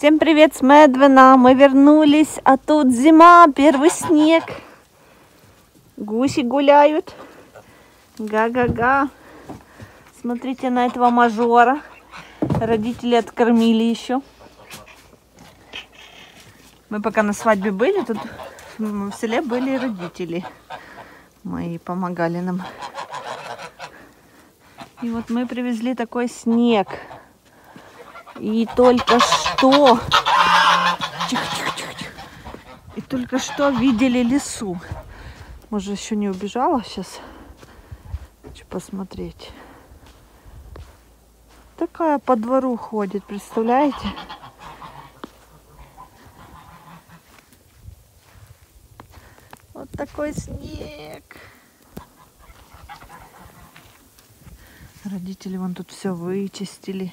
Всем привет с Медвена. Мы вернулись, а тут зима, первый снег. Гуси гуляют. Га-га-га. Смотрите на этого мажора. Родители откормили еще. Мы пока на свадьбе были, тут в селе были родители. Мои помогали нам. И вот мы привезли такой снег. И только что... Тихо, тихо, тихо. И только что видели лесу. Может, еще не убежала сейчас? Хочу посмотреть. Такая по двору ходит, представляете? Вот такой снег. Родители вон тут все вычистили.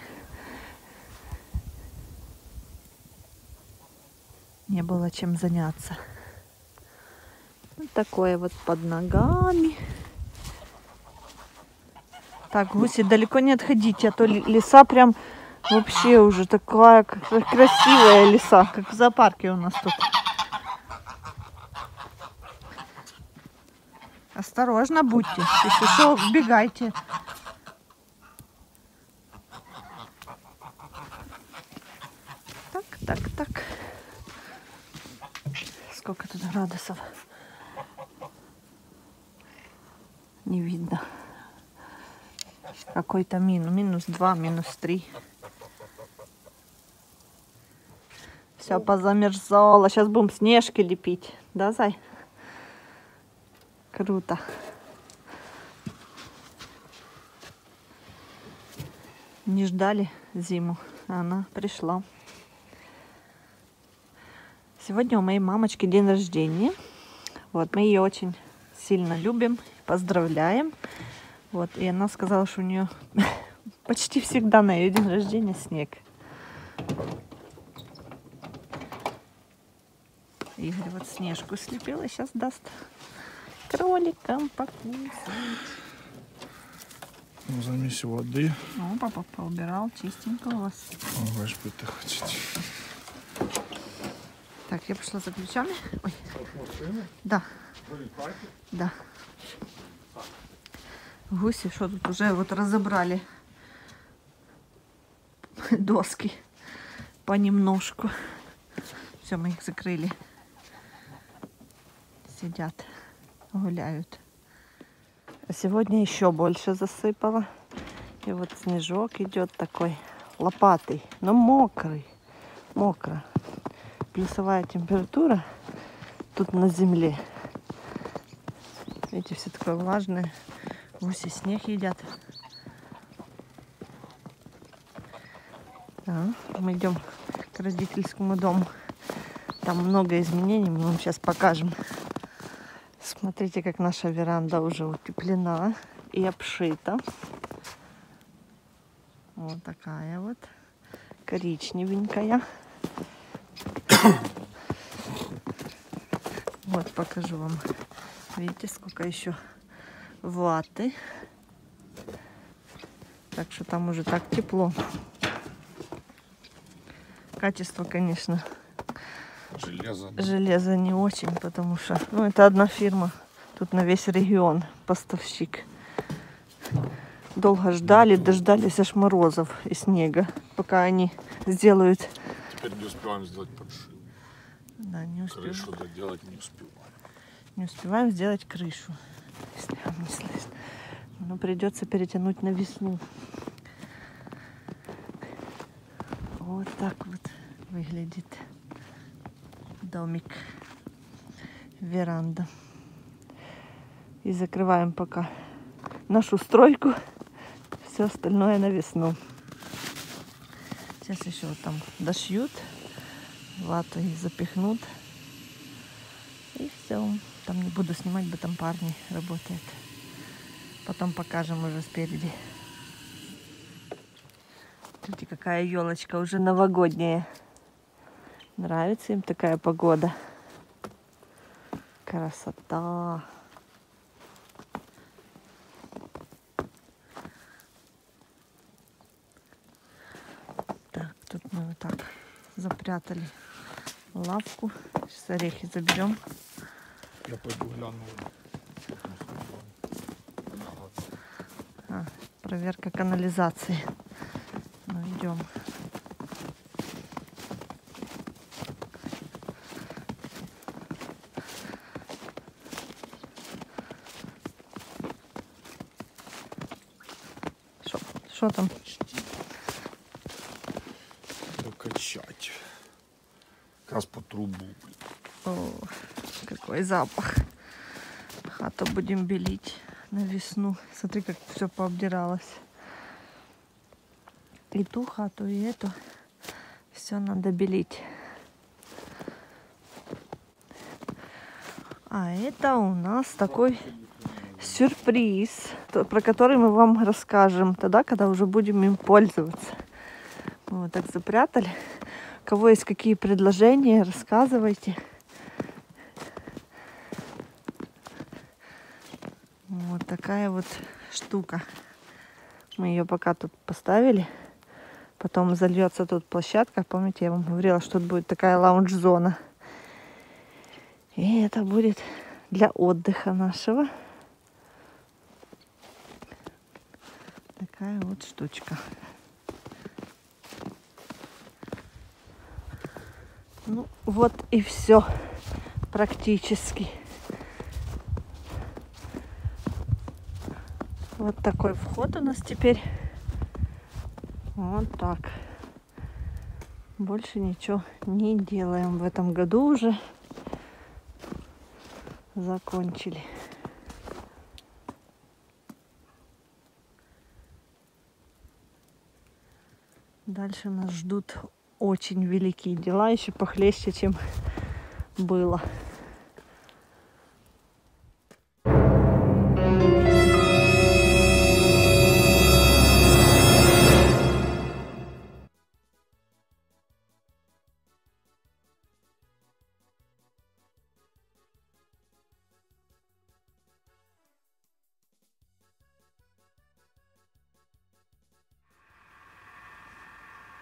Не было чем заняться. Вот такое вот под ногами. Так, гуси, далеко не отходите, а то леса прям вообще уже такая красивая леса, как в зоопарке у нас тут. Осторожно будьте, если что, убегайте. Так, так, так. Сколько тут градусов? Не видно. Какой-то минус. Минус 2, минус 3. Все позамерзало. Сейчас будем снежки лепить. Да, Зай? Круто. Не ждали зиму, а она пришла. Сегодня у моей мамочки день рождения. Вот, мы ее очень сильно любим, поздравляем. Вот, и она сказала, что у нее почти всегда на ее день рождения снег. Игорь вот снежку слепил и сейчас даст кроликам покусать. Ну, замесь воды. Ну, папа поубирал, чистенько у вас. Что это хотите. Так, я пошла за ключами. Ой. Да. Да. Гуси, что тут уже вот разобрали доски понемножку. Все, мы их закрыли. Сидят, гуляют. А сегодня еще больше засыпало. И вот снежок идет такой лопатый, но мокрый. Мокро плюсовая температура тут на земле. Видите, все такое влажное. Гуси снег едят. Да, мы идем к родительскому дому. Там много изменений, мы вам сейчас покажем. Смотрите, как наша веранда уже утеплена и обшита. Вот такая вот коричневенькая. Вот покажу вам. Видите, сколько еще ваты. Так что там уже так тепло. Качество, конечно, железо. Железо не очень, потому что ну, это одна фирма. Тут на весь регион поставщик. Долго ждали, дождались аж морозов и снега, пока они сделают Теперь не успеваем сделать подшив. Да, не успеваем. Крышу доделать не успеваем. Не успеваем сделать крышу. Если вам не слышно. Но придется перетянуть на весну. Вот так вот выглядит домик. Веранда. И закрываем пока нашу стройку. Все остальное на весну. Сейчас еще вот там дошьют, вату и запихнут. И все. Там не буду снимать, бы там парни работают. Потом покажем уже спереди. Смотрите, какая елочка уже новогодняя. Нравится им такая погода. Красота. Запрятали лавку. Сейчас орехи заберем. Я пойду гляну. А, проверка канализации. Ну, идем. Что там? Докачать. Раз по трубу. О, какой запах. Хату будем белить на весну. Смотри, как все пообдиралось. И ту хату, и эту. Все надо белить. А это у нас такой сюрприз, про который мы вам расскажем тогда, когда уже будем им пользоваться. Мы вот так запрятали. Кого есть какие предложения, рассказывайте. Вот такая вот штука. Мы ее пока тут поставили. Потом зальется тут площадка. Помните, я вам говорила, что тут будет такая лаунж-зона. И это будет для отдыха нашего. Такая вот штучка. Ну, вот и все практически. Вот такой вход у нас теперь. Вот так. Больше ничего не делаем в этом году уже. Закончили. Дальше нас ждут очень великие дела, еще похлеще, чем было.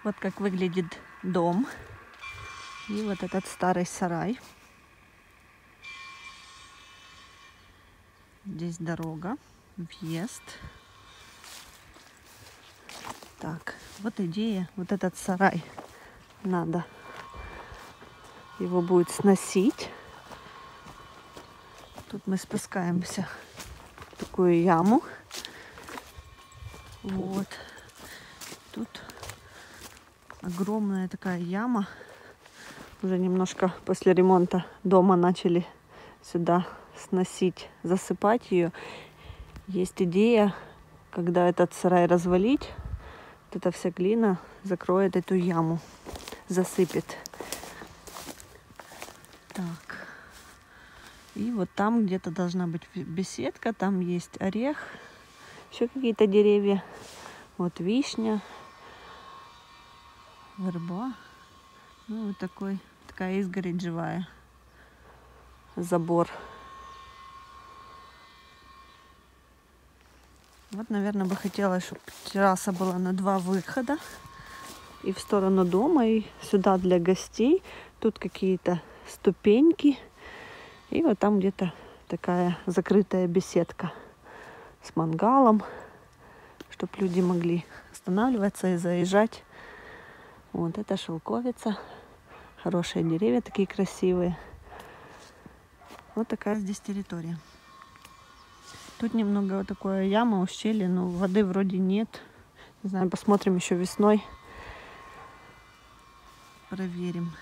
Вот как выглядит дом. И вот этот старый сарай. Здесь дорога, въезд. Так, вот идея. Вот этот сарай надо. Его будет сносить. Тут мы спускаемся в такую яму. Вот. Тут огромная такая яма. Уже немножко после ремонта дома начали сюда сносить, засыпать ее. Есть идея, когда этот сарай развалить, вот эта вся глина закроет эту яму, засыпет. Так. И вот там где-то должна быть беседка, там есть орех, еще какие-то деревья. Вот вишня, верба. Ну, вот такой, такая изгородь живая. Забор. Вот, наверное, бы хотелось, чтобы терраса была на два выхода. И в сторону дома, и сюда для гостей. Тут какие-то ступеньки. И вот там где-то такая закрытая беседка с мангалом, чтобы люди могли останавливаться и заезжать вот это шелковица. Хорошие деревья, такие красивые. Вот такая здесь территория. Тут немного вот такое яма, ущелье, но воды вроде нет. Не знаю, посмотрим еще весной. Проверим.